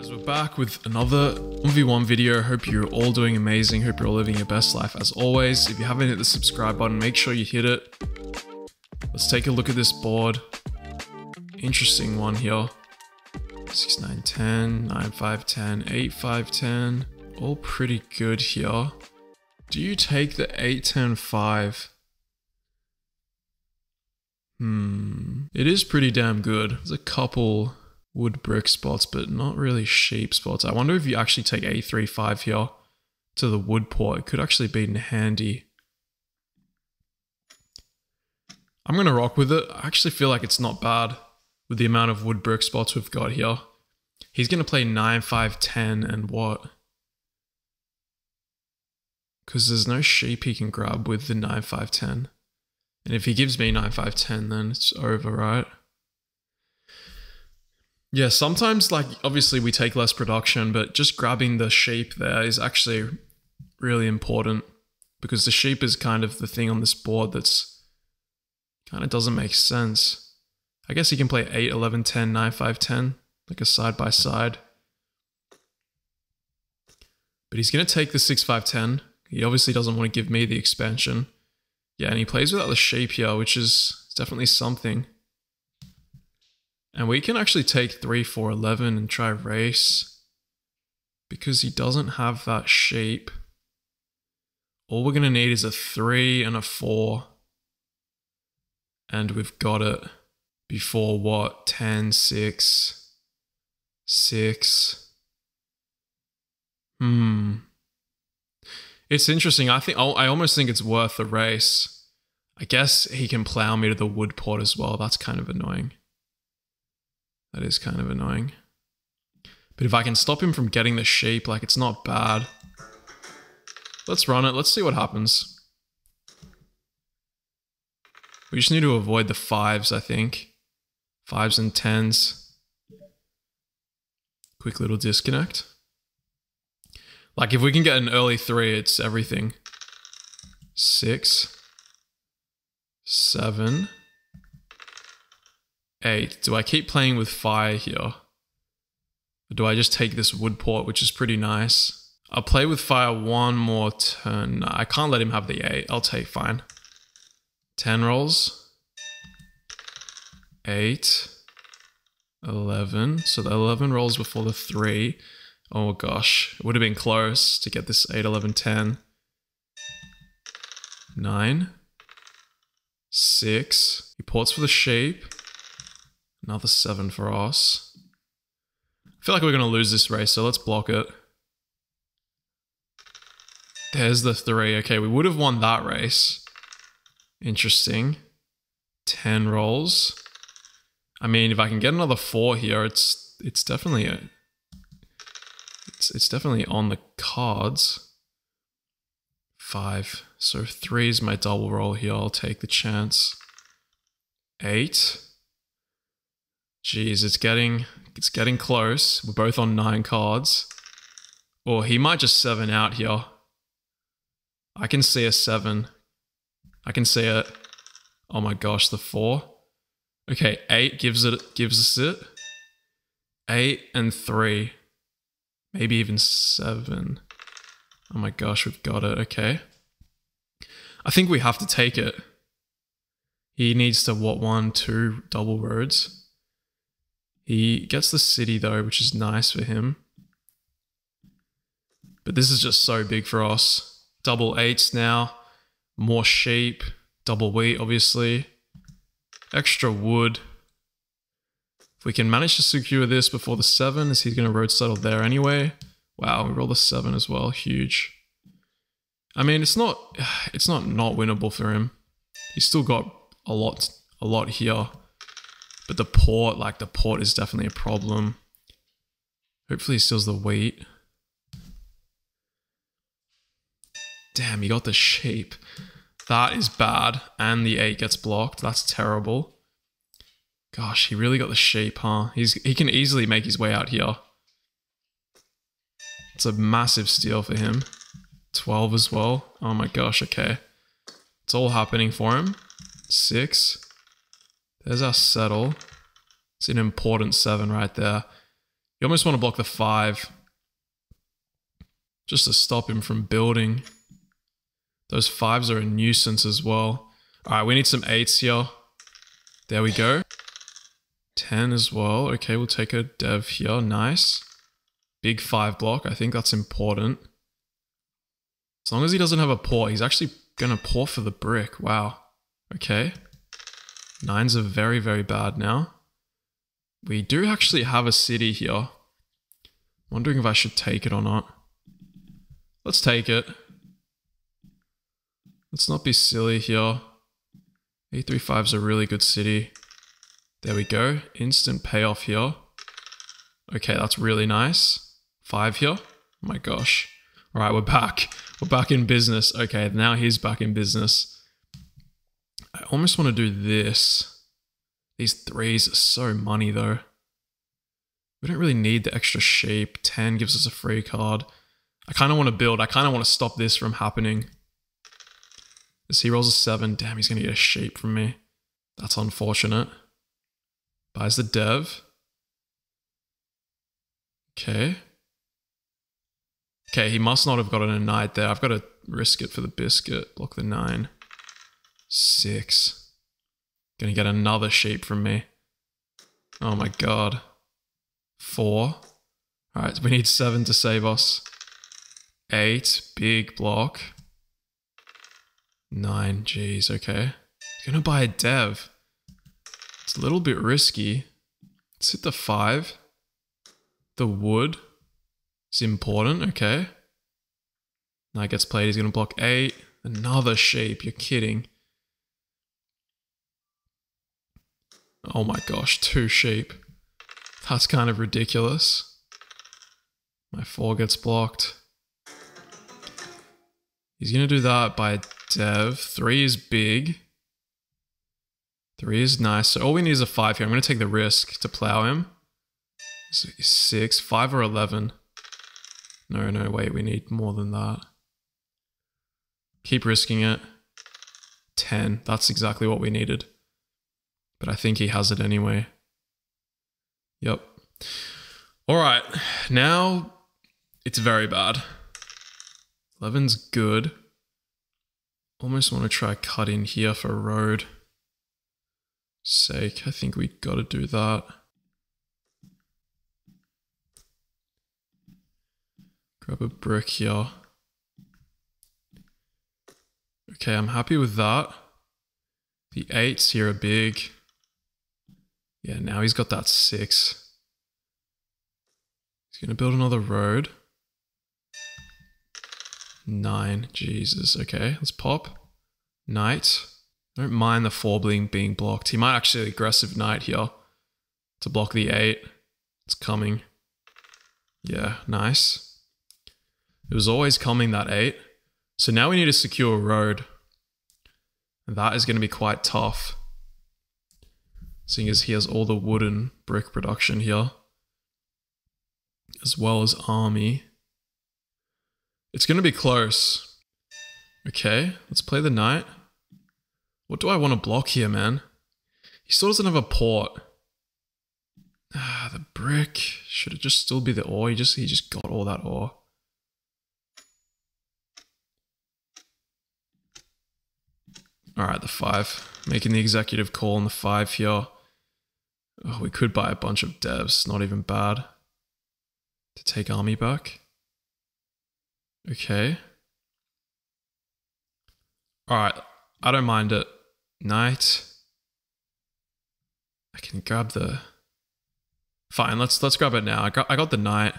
Guys, we're back with another 1v1 video. Hope you're all doing amazing. Hope you're all living your best life as always. If you haven't hit the subscribe button, make sure you hit it. Let's take a look at this board. Interesting one here. 6, 9, 10, 9, 5, 10, 8, 5, 10. All pretty good here. Do you take the 8, 10, 5? Hmm. It is pretty damn good. There's a couple wood brick spots, but not really sheep spots. I wonder if you actually take A35 here to the wood port. It could actually be handy. I'm going to rock with it. I actually feel like it's not bad with the amount of wood brick spots we've got here. He's going to play 9, 5, 10 and what? Because there's no sheep he can grab with the 9, 5, 10. And if he gives me 9, 5, 10, then it's over, right? Yeah, sometimes, like, obviously we take less production, but just grabbing the sheep there is actually really important because the sheep is kind of the thing on this board that's kind of doesn't make sense. I guess he can play 8, 11, 10, 9, 5, 10, like a side by side. But he's going to take the 6, 5, 10. He obviously doesn't want to give me the expansion. Yeah, and he plays without the sheep here, which is definitely something. And we can actually take 3, 4, 11 and try race. Because he doesn't have that sheep. All we're going to need is a 3 and a 4. And we've got it before what? 10, 6, 6. Hmm. It's interesting. I think I almost think it's worth the race. I guess he can plow me to the wood port as well. That's kind of annoying. That is kind of annoying. But if I can stop him from getting the sheep, like it's not bad. Let's run it. Let's see what happens. We just need to avoid the fives, I think. Fives and tens. Quick little disconnect. Like if we can get an early three, it's everything. Six. Seven eight. Do I keep playing with fire here? Or do I just take this wood port, which is pretty nice? I'll play with fire one more turn. I can't let him have the eight. I'll take fine. 10 rolls. 8. 11. So the 11 rolls before the 3. Oh gosh, it would have been close to get this 8, 11, 10. 9. 6. He ports for the sheep. Another seven for us. I feel like we're going to lose this race, so let's block it. There's the three. Okay, we would have won that race. Interesting. 10 rolls. I mean, if I can get another four here, it's it's definitely a it's it's definitely on the cards. Five. So three is my double roll here. I'll take the chance. Eight. Jeez, it's getting it's getting close. We're both on nine cards. Or he might just seven out here. I can see a seven. I can see it. Oh my gosh, the four. Okay, eight gives it gives us it. Eight and three. Maybe even seven. Oh my gosh, we've got it. Okay. I think we have to take it. He needs to what one, two double roads. He gets the city though, which is nice for him. But this is just so big for us. Double eights now, more sheep, double wheat, obviously, extra wood. If we can manage to secure this before the seven, is he going to road settle there anyway? Wow, we roll the seven as well, huge. I mean, it's not, it's not not winnable for him. He's still got a lot, a lot here. But the port, like the port is definitely a problem. Hopefully he steals the wheat. Damn, he got the sheep. That is bad. And the 8 gets blocked. That's terrible. Gosh, he really got the sheep, huh? He's He can easily make his way out here. It's a massive steal for him. 12 as well. Oh my gosh, okay. It's all happening for him. 6. There's our settle. It's an important seven right there. You almost want to block the five. Just to stop him from building. Those fives are a nuisance as well. Alright, we need some eights here. There we go. 10 as well. Okay, we'll take a dev here. Nice. Big five block. I think that's important. As long as he doesn't have a port, he's actually going to pour for the brick. Wow. Okay. Nines are very, very bad now. We do actually have a city here. Wondering if I should take it or not. Let's take it. Let's not be silly here. A35 is a really good city. There we go. Instant payoff here. Okay, that's really nice. Five here. Oh my gosh. All right, we're back. We're back in business. Okay, now he's back in business. I almost want to do this. These threes are so money though. We don't really need the extra sheep. 10 gives us a free card. I kind of want to build. I kind of want to stop this from happening. As he rolls a 7, damn, he's going to get a sheep from me. That's unfortunate. Buys the dev. Okay. Okay, he must not have gotten a knight there. I've got to risk it for the biscuit. Block the 9. 6. Gonna get another sheep from me. Oh my god. 4. Alright, we need 7 to save us. 8. Big block. 9. Jeez, okay. Gonna buy a dev. It's a little bit risky. Let's hit the five. The wood is important, okay. Now gets played, he's gonna block eight. Another sheep, you're kidding. Oh my gosh, two sheep. That's kind of ridiculous. My four gets blocked. He's gonna do that by dev. Three is big. Three is nice. So all we need is a five here. I'm going to take the risk to plow him. Six, five or 11. No, no, wait, we need more than that. Keep risking it. 10. That's exactly what we needed. But I think he has it anyway. Yep. All right. Now it's very bad. 11's good. Almost want to try cut in here for road sake, I think we got to do that. Grab a brick here. Okay, I'm happy with that. The eights here are big. Yeah, now he's got that six. He's going to build another road. Nine. Jesus. Okay, let's pop. Knight. Don't mind the four being being blocked. He might actually aggressive knight here to block the eight. It's coming. Yeah, nice. It was always coming that eight. So now we need to secure a road. And that is going to be quite tough. Seeing as he has all the wooden brick production here. As well as army. It's going to be close. Okay, let's play the knight. What do I want to block here, man? He still doesn't have a port. Ah, the brick. Should it just still be the ore? He just he just got all that ore. Alright, the five. Making the executive call on the five here. Oh, we could buy a bunch of devs. Not even bad. To take army back. Okay. Alright, I don't mind it. Knight. I can grab the. Fine, let's let's grab it now. I got I got the knight.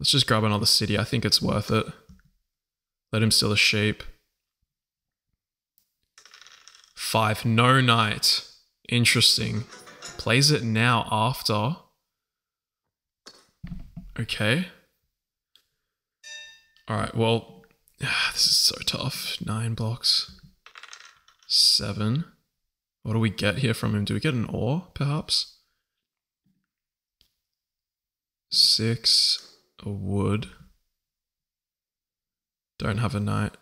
Let's just grab another city. I think it's worth it. Let him steal a sheep. Five, no knight. Interesting. Plays it now after. Okay. Alright, well, this is so tough. Nine blocks. Seven. What do we get here from him? Do we get an ore, perhaps? Six. A wood. Don't have a knight.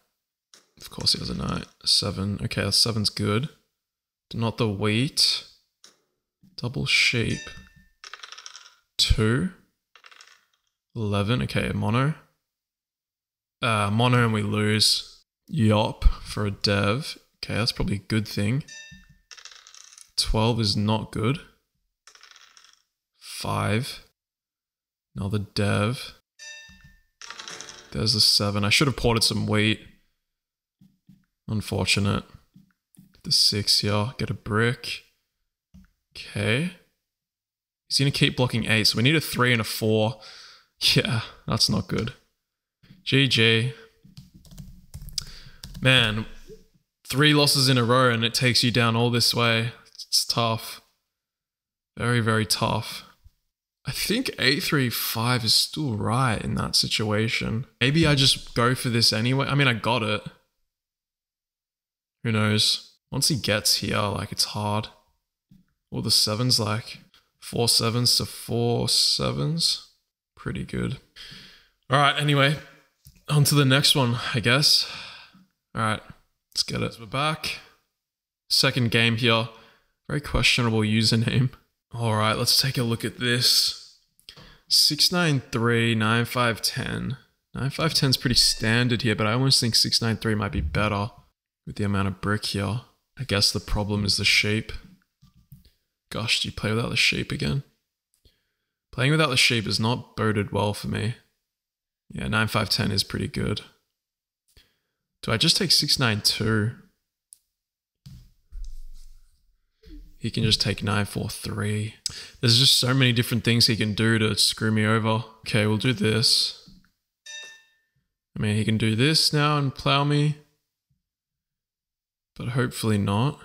Of course he has a knight. Seven. Okay, seven's good. Not the wheat. Double sheep. 2. 11. Okay, mono. Uh, mono and we lose. Yop for a dev. Okay, that's probably a good thing. 12 is not good. 5. Another dev. There's a 7. I should have ported some wheat. Unfortunate. The 6 here. Get a brick. Okay. He's going to keep blocking 8, so we need a 3 and a 4. Yeah, that's not good. GG. Man, three losses in a row and it takes you down all this way. It's tough. Very, very tough. I think 835 is still right in that situation. Maybe I just go for this anyway. I mean, I got it. Who knows? Once he gets here, like, it's hard. All the sevens, like, four sevens to four sevens pretty good. All right, anyway, on to the next one, I guess. All right, let's get it. We're back. Second game here. Very questionable username. All right, let's take a look at this. 693, 9510. 9510 is pretty standard here, but I almost think 693 might be better with the amount of brick here. I guess the problem is the shape. Gosh, do you play without the shape again? Playing without the sheep has not boded well for me. Yeah, nine 9510 is pretty good. Do I just take 692? He can just take 943. There's just so many different things he can do to screw me over. Okay, we'll do this. I mean, he can do this now and plow me. But hopefully not.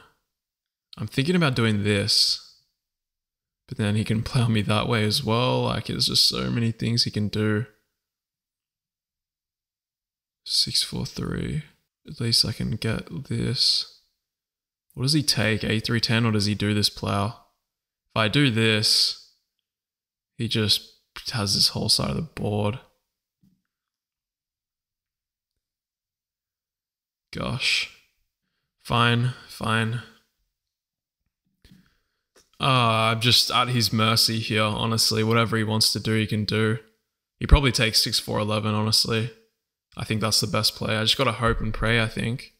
I'm thinking about doing this. But then he can plow me that way as well. Like there's just so many things he can do. 643. At least I can get this. What does he take? A310 or does he do this plow? If I do this, he just has this whole side of the board. Gosh. Fine, fine. Uh, I'm just at his mercy here, honestly. Whatever he wants to do, he can do. He probably takes 6 4 11, honestly. I think that's the best play. I just got to hope and pray, I think.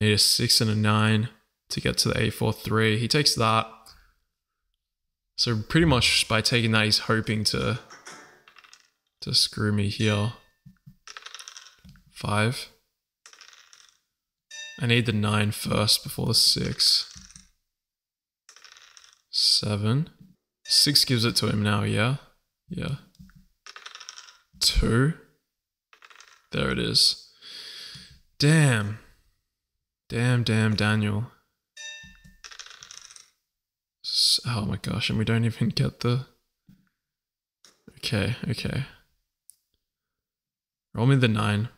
Need a 6 and a 9 to get to the A 4 3. He takes that. So pretty much by taking that, he's hoping to to screw me here. Five. I need the nine first before the six. Seven. Six gives it to him now, yeah? Yeah. Two. There it is. Damn. Damn, damn, Daniel. Oh my gosh, and we don't even get the... Okay, okay. Roll me the nine.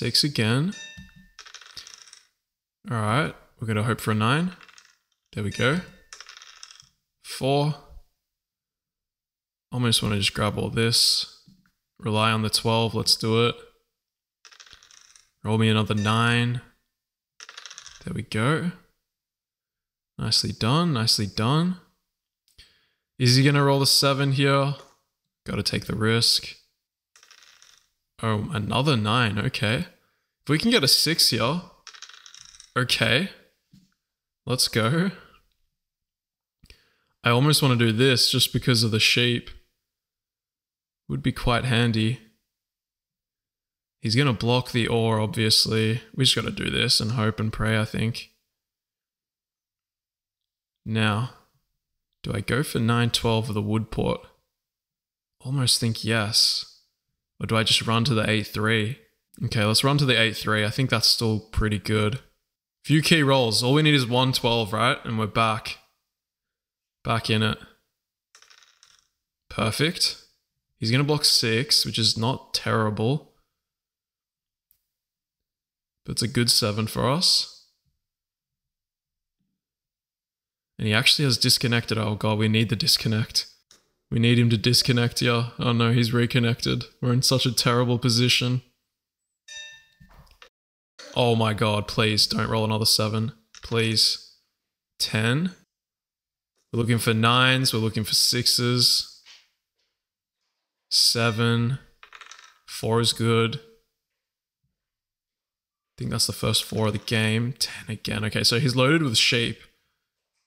Six again. Alright, we're gonna hope for a nine. There we go. Four. Almost want to just grab all this. Rely on the 12. Let's do it. Roll me another nine. There we go. Nicely done. Nicely done. Is he going to roll the seven here? Got to take the risk. Oh, another nine. Okay. If we can get a six here. Okay. Let's go. I almost want to do this just because of the shape. Would be quite handy. He's going to block the ore, obviously. We just got to do this and hope and pray, I think. Now, do I go for 912 with the wood port? Almost think yes. Or do I just run to the 8-3? Okay, let's run to the 8-3. I think that's still pretty good. Few key rolls. All we need is 112, right? And we're back. Back in it. Perfect. He's going to block 6, which is not terrible. But it's a good 7 for us. And he actually has disconnected. Oh god, we need the disconnect. We need him to disconnect, yeah. Oh no, he's reconnected. We're in such a terrible position. Oh my god, please don't roll another 7. Please. 10. We're looking for nines. We're looking for sixes. Seven. Four is good. I think that's the first four of the game. Ten again. Okay, so he's loaded with sheep,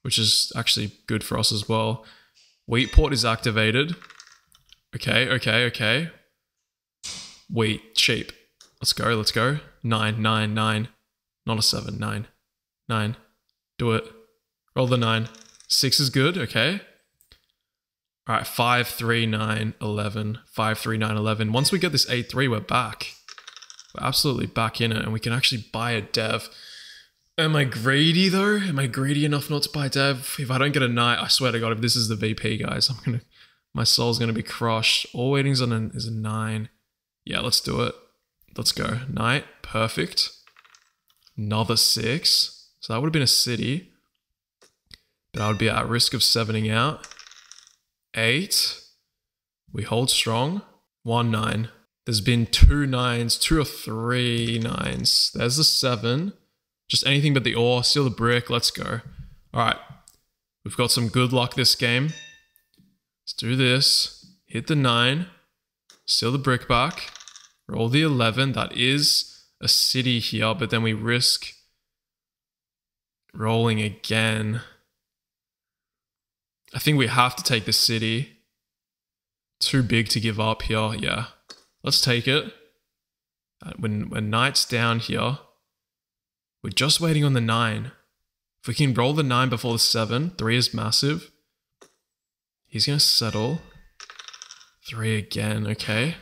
which is actually good for us as well. Wheat port is activated. Okay, okay, okay. Wheat, sheep. Let's go, let's go. Nine, nine, nine. Not a seven, nine. Nine. Do it. Roll the nine. Six is good, okay. All right, five, three, nine, 11. Five, three, nine, 11. Once we get this eight, three, we're back. We're absolutely back in it and we can actually buy a dev. Am I greedy though? Am I greedy enough not to buy dev? If I don't get a knight, I swear to God, if this is the VP, guys, I'm gonna, my soul's gonna be crushed. All waitings on an, is a nine. Yeah, let's do it. Let's go. Knight, perfect. Another six. So that would have been a city. But I would be at risk of sevening out. Eight. We hold strong. One nine. There's been two nines, two or three nines. There's the seven. Just anything but the ore. Steal the brick. Let's go. All right. We've got some good luck this game. Let's do this. Hit the nine. Steal the brick back. Roll the 11. That is a city here, but then we risk rolling again. I think we have to take the city. Too big to give up here. Yeah. Let's take it. Uh, when, when knight's down here, we're just waiting on the nine. If we can roll the nine before the seven, three is massive. He's going to settle. Three again, okay.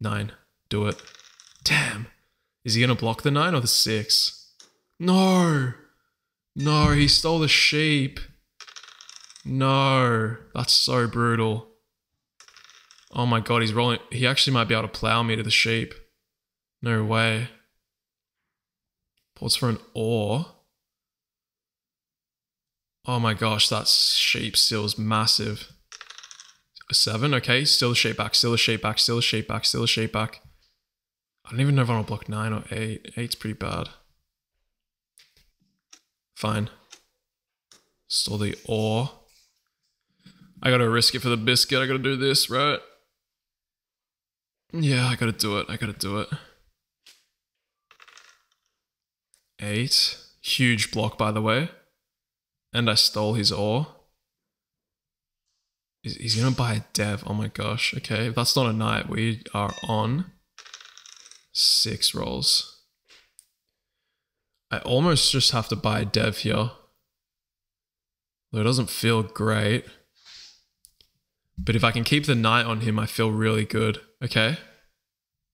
Nine. Do it. Damn. Is he going to block the nine or the six? No. No, he stole the sheep. No. That's so brutal. Oh my god, he's rolling. He actually might be able to plow me to the sheep. No way. Pulls for an ore. Oh my gosh, that sheep still is massive. A seven, okay. Still a sheep back, still a sheep back, still a sheep back, still a sheep back. I don't even know if I want to block nine or eight. Eight's pretty bad. Fine. Stole the ore. I gotta risk it for the biscuit. I gotta do this, right? Yeah, I gotta do it. I gotta do it. Eight. Huge block, by the way. And I stole his ore. He's gonna buy a dev. Oh my gosh. Okay, if that's not a knight, we are on six rolls. I almost just have to buy a dev here. Though it doesn't feel great. But if I can keep the knight on him, I feel really good. Okay.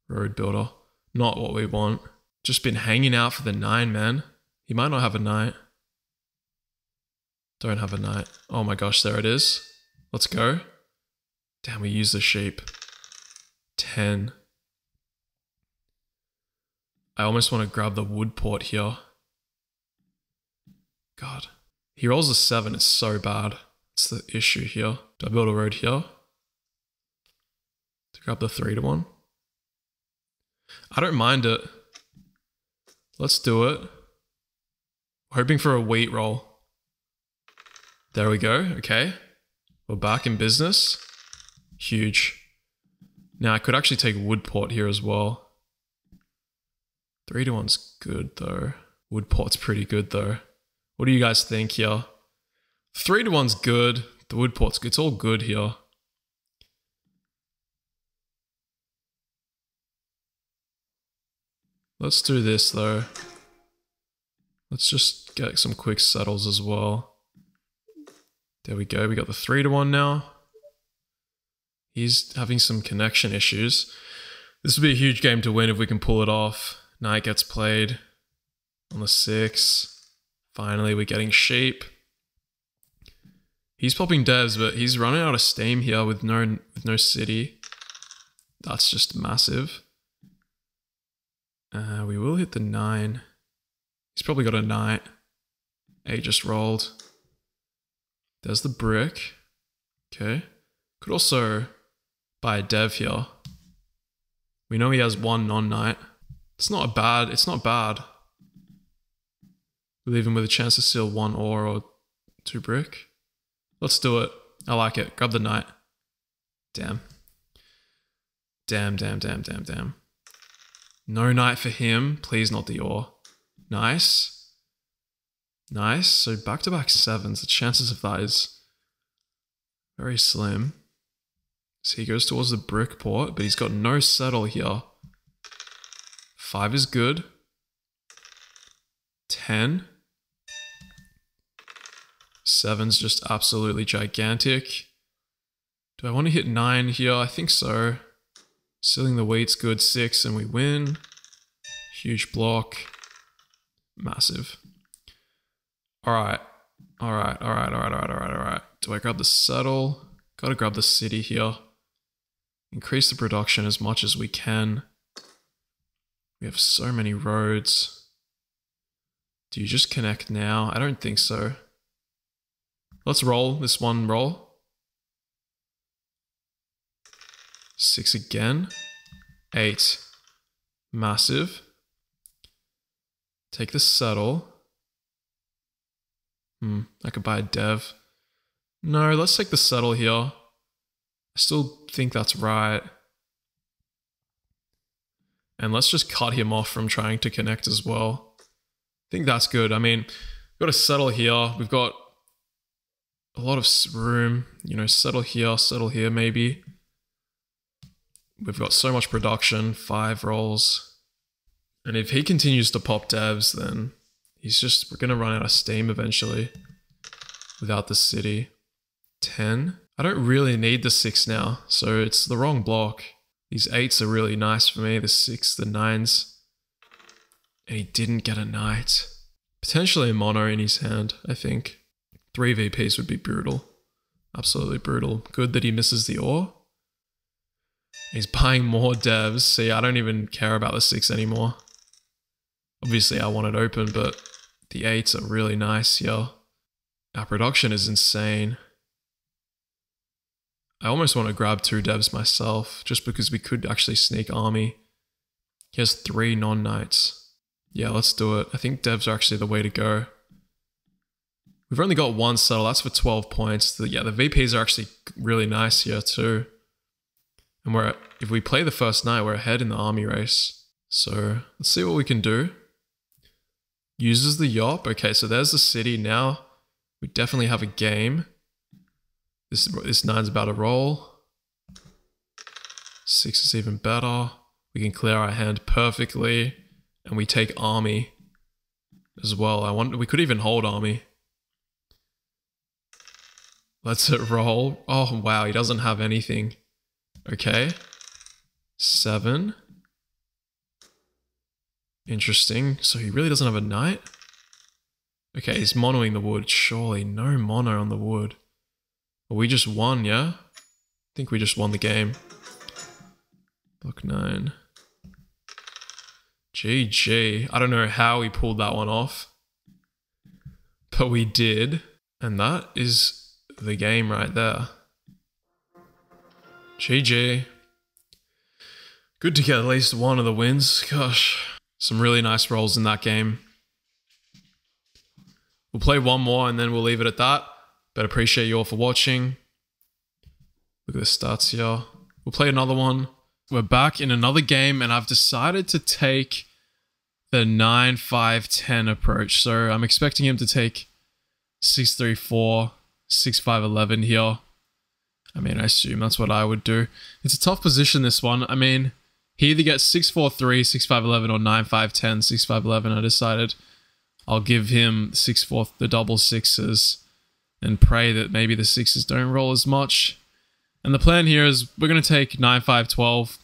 Road builder. Not what we want. Just been hanging out for the nine, man. He might not have a knight. Don't have a knight. Oh my gosh, there it is. Let's go. Damn, we use the sheep. 10. I almost want to grab the wood port here. God. He rolls a 7. It's so bad. It's the issue here. Do I build a road here? To grab the 3 to 1? I don't mind it. Let's do it. Hoping for a wheat roll. There we go. Okay. We're back in business. Huge. Now I could actually take Woodport here as well. Three to one's good though. Woodport's pretty good though. What do you guys think here? Three to one's good. The Woodport's good. It's all good here. Let's do this though. Let's just get some quick settles as well. There we go. We got the three to one now. He's having some connection issues. This will be a huge game to win if we can pull it off. Knight gets played on the six. Finally, we're getting sheep. He's popping devs, but he's running out of steam here with no with no city. That's just massive. Uh, we will hit the nine. He's probably got a knight. Eight just rolled. There's the brick. Okay. Could also buy a dev here. We know he has one non-knight. It's not a bad, it's not bad. We leave him with a chance to steal one ore or Two brick. Let's do it. I like it. Grab the knight. Damn. Damn, damn, damn, damn, damn. No knight for him. Please not the ore. Nice. Nice. So back to back sevens. The chances of that is very slim. So he goes towards the brick port, but he's got no settle here. Five is good. Ten. Seven's just absolutely gigantic. Do I want to hit nine here? I think so. Sealing the wheat's good. Six and we win. Huge block. Massive. Alright. Alright, alright, alright, alright, alright, alright. Do I grab the settle? Gotta grab the city here. Increase the production as much as we can. We have so many roads. Do you just connect now? I don't think so. Let's roll this one roll. Six again. Eight. Massive. Take the settle. Hmm, I could buy a dev. No, let's take the settle here. I still think that's right. And let's just cut him off from trying to connect as well. I think that's good. I mean, we've got to settle here. We've got a lot of room. You know, settle here, settle here maybe. We've got so much production, five rolls. And if he continues to pop devs, then he's just, we're going to run out of steam eventually without the city. 10. I don't really need the 6 now, so it's the wrong block. These 8s are really nice for me, the 6, the 9s. And he didn't get a knight. Potentially a mono in his hand, I think. 3 VPs would be brutal. Absolutely brutal. Good that he misses the ore. He's buying more devs. See, I don't even care about the 6 anymore. Obviously, I want it open, but the 8s are really nice here. Our production is insane. I almost want to grab two devs myself, just because we could actually sneak army. He has three non-knights. Yeah, let's do it. I think devs are actually the way to go. We've only got one settle, that's for 12 points. The, yeah, the VPs are actually really nice here too. And we're if we play the first knight, we're ahead in the army race. So let's see what we can do. Uses the Yop. Okay, so there's the city now. We definitely have a game. This, this nine's about to roll. Six is even better. We can clear our hand perfectly. And we take army as well. I want we could even hold army. Let's it roll. Oh wow, he doesn't have anything. Okay. Seven. Interesting. So he really doesn't have a knight? Okay, he's monoing the wood. Surely no mono on the wood. We just won, yeah? I think we just won the game. Block 9. GG. I don't know how we pulled that one off. But we did. And that is the game right there. GG. Good to get at least one of the wins. Gosh. Some really nice rolls in that game. We'll play one more and then we'll leave it at that. But appreciate you all for watching. Look at the stats here. We'll play another one. We're back in another game, and I've decided to take the 9 5 10 approach. So I'm expecting him to take 6 3 4, 6 5 11 here. I mean, I assume that's what I would do. It's a tough position, this one. I mean, he either gets 6 4 3, 6 5 11, or 9 5 10, 6 5 11. I decided I'll give him 6 4, the double sixes and pray that maybe the sixes don't roll as much. And the plan here is we're going to take 9 5 12.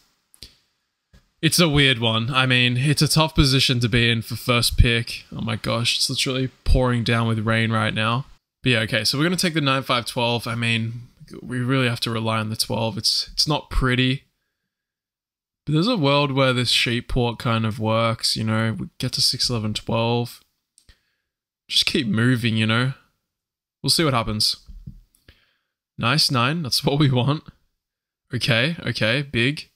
It's a weird one. I mean, it's a tough position to be in for first pick. Oh my gosh, it's literally pouring down with rain right now. But yeah, okay, so we're going to take the 9 5 12. I mean, we really have to rely on the 12. It's it's not pretty. But there's a world where this sheep port kind of works, you know, we get to 6 11 12. Just keep moving, you know. We'll see what happens. Nice, nine. That's what we want. Okay, okay, big.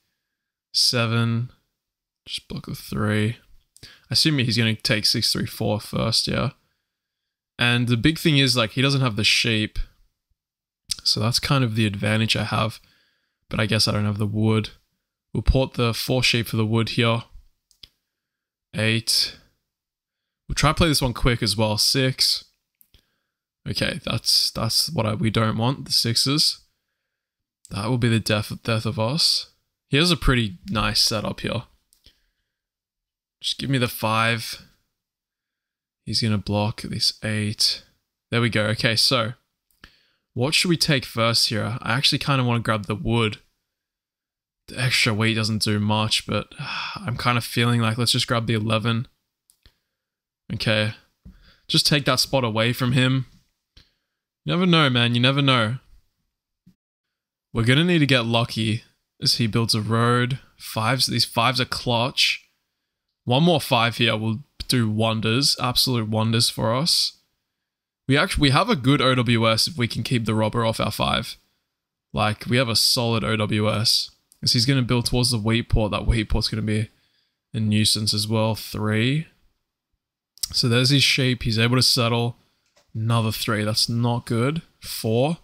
Seven. Just block the three. I assume he's going to take six, three, four first, yeah. And the big thing is like he doesn't have the sheep. So that's kind of the advantage I have. But I guess I don't have the wood. We'll port the four sheep for the wood here. Eight. We'll try to play this one quick as well. Six. Okay, that's that's what I, we don't want, the sixes. That will be the death, death of us. Here's a pretty nice setup here. Just give me the five. He's going to block this eight. There we go. Okay, so what should we take first here? I actually kind of want to grab the wood. The extra weight doesn't do much, but I'm kind of feeling like let's just grab the 11. Okay. Just take that spot away from him. You never know, man. You never know. We're going to need to get lucky as he builds a road. Fives, these fives are clutch. One more five here will do wonders, absolute wonders for us. We actually we have a good OWS if we can keep the robber off our five. Like we have a solid OWS. Because he's going to build towards the wheat port. That wheat port's going to be a nuisance as well. Three. So there's his sheep. He's able to settle. Another three. That's not good. Four.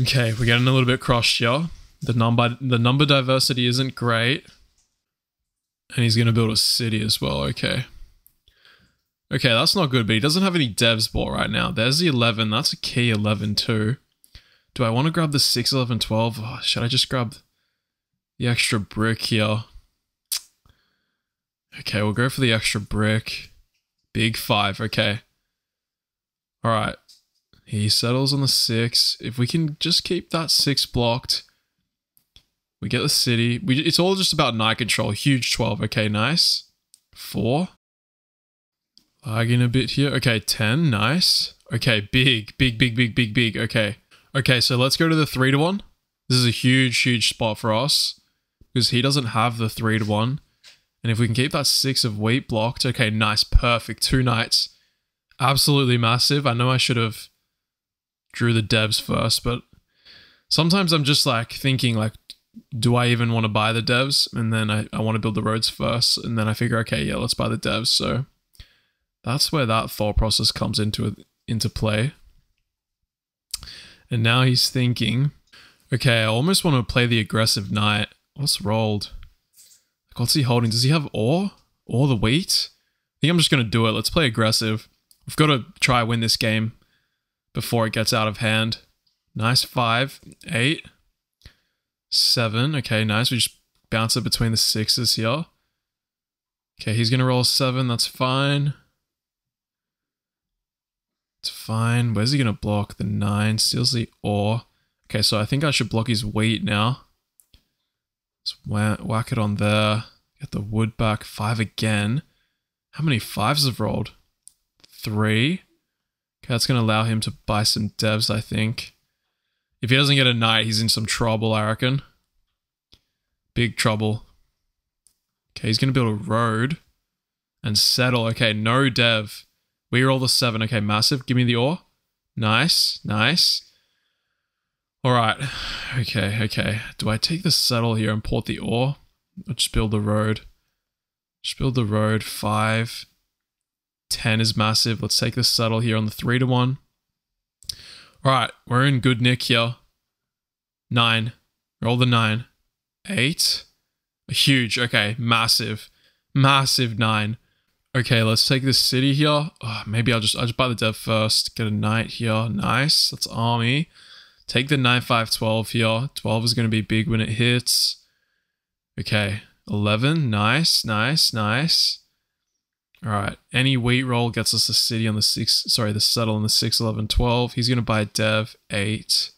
Okay, we're getting a little bit crushed here. The number the number diversity isn't great. And he's gonna build a city as well, okay. Okay, that's not good, but he doesn't have any devs bought right now. There's the 11, that's a key 11 too. Do I want to grab the 6, 11, 12? Oh, ah, should I just grab the extra brick here? Okay, we'll go for the extra brick. Big 5, okay. Alright, he settles on the six. If we can just keep that six blocked, we get the city. We, it's all just about knight control. Huge 12. Okay, nice. Four. Lagging a bit here. Okay, 10. Nice. Okay, big, big, big, big, big, big. Okay. Okay, so let's go to the three to one. This is a huge, huge spot for us because he doesn't have the three to one. And if we can keep that six of wheat blocked, okay, nice, perfect. Two knights. Absolutely massive. I know I should have drew the devs first, but sometimes I'm just like thinking like, do I even want to buy the devs? And then I, I want to build the roads first. And then I figure, okay, yeah, let's buy the devs. So that's where that thought process comes into into play. And now he's thinking, okay, I almost want to play the aggressive knight. What's rolled? What's he holding? Does he have ore? Or the wheat? I think I'm just going to do it. Let's play aggressive. We've got to try win this game before it gets out of hand. Nice five, eight, seven. Okay, nice. We just bounce it between the sixes here. Okay, he's going to roll seven. That's fine. It's fine. Where's he going to block? The nine. Steals the ore. Okay, so I think I should block his wheat now. Let's whack, it on there. Get the wood back. Five again. How many fives have rolled? Three. Okay, that's going to allow him to buy some devs, I think. If he doesn't get a knight, he's in some trouble, I reckon. Big trouble. Okay, he's going to build a road and settle. Okay, no dev. We roll the seven. Okay, massive. Give me the ore. Nice, nice. All right. Okay, okay. Do I take the settle here and port the ore? Or just build the road? Just build the road. Five. 10 is massive. Let's take the settle here on the 3 to 1. All right, we're in good nick here. 9. Roll the 9. 8. Huge. Okay, massive. Massive 9. Okay, let's take this city here. Oh, maybe I'll just I'll just buy the dev first. Get a knight here. Nice. That's army. Take the 9 5 12 here. 12 is going to be big when it hits. Okay. 11. Nice, nice, nice. All right. Any wheat roll gets us the city on the six. Sorry, the settle on the 6, 11, 12. He's going to buy a dev 8.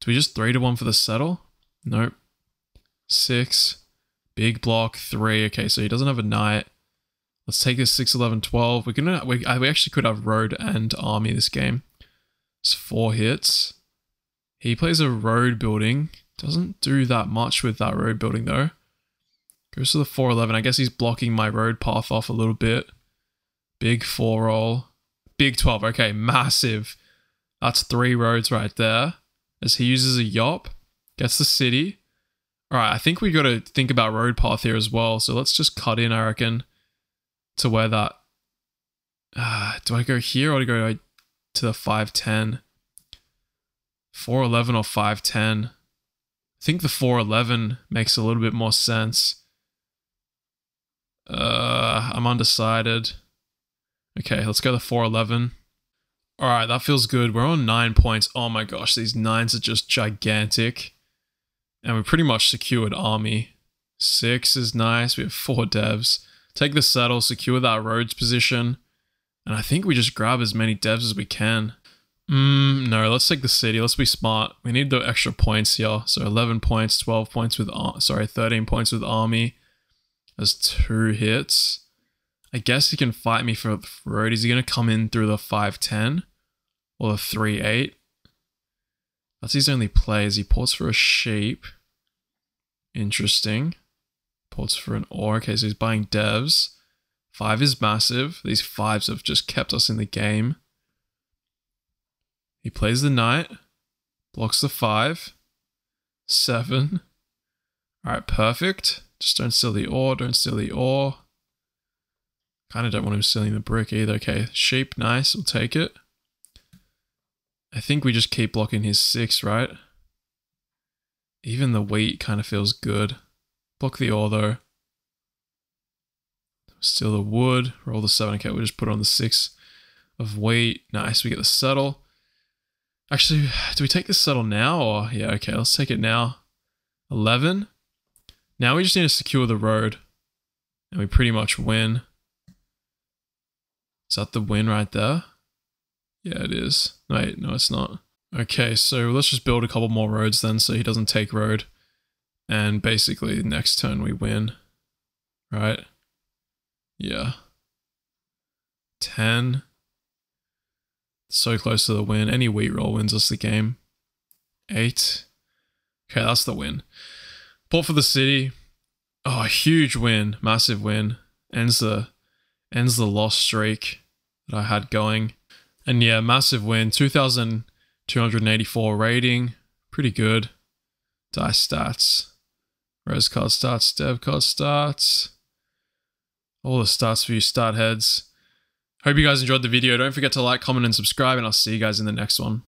Do we just 3 to 1 for the settle? Nope. 6. Big block 3. Okay, so he doesn't have a knight. Let's take this 6, 11, 12. We're gonna, we, uh, we actually could have road and army this game. It's four hits. He plays a road building. Doesn't do that much with that road building though. Goes to the 411. I guess he's blocking my road path off a little bit. Big 4 roll. Big 12. Okay, massive. That's three roads right there. As he uses a yop. Gets the city. Alright, I think we got to think about road path here as well. So let's just cut in, I reckon, to where that Uh, do I go here or do I go to the 510? 411 or 510? I think the 411 makes a little bit more sense. Uh, I'm undecided. Okay, let's go the 411. All right, that feels good. We're on nine points. Oh my gosh, these nines are just gigantic. And we pretty much secured army. Six is nice. We have four devs. Take the saddle, secure that roads position. And I think we just grab as many devs as we can. Mm, no, let's take the city. Let's be smart. We need the extra points here. So 11 points, 12 points with, sorry, 13 points with army. There's two hits. I guess he can fight me for the road. Is he going to come in through the 510 or the 3-8? That's his only play. Is he ports for a sheep? Interesting. Ports for an ore. Okay, so he's buying devs. Five is massive. These fives have just kept us in the game. He plays the knight. Blocks the five. Seven. Alright, perfect. Just don't steal the ore. Don't steal the ore. Kind of don't want him stealing the brick either. Okay, sheep, nice. We'll take it. I think we just keep blocking his six, right? Even the wheat kind of feels good. Block the though. Steal the wood. Roll the seven. Okay, we'll just put on the six of wheat. Nice. We get the settle. Actually, do we take the settle now or yeah, okay, let's take it now. 11. Now we just need to secure the road. And we pretty much win. Is that the win right there? Yeah, it is. Wait, no, it's not. Okay, so let's just build a couple more roads then so he doesn't take road. And basically, next turn we win. Right? Yeah. 10. So close to the win. Any wheat roll wins us the game. 8. Okay, that's the win. Port for the city. Oh, huge win. Massive win. Ends the ends the loss streak that I had going. And yeah, massive win. 2,284 rating. Pretty good. Dice stats. Res card stats. Dev card stats. All the stats for you start heads. Hope you guys enjoyed the video. Don't forget to like, comment, and subscribe, and I'll see you guys in the next one.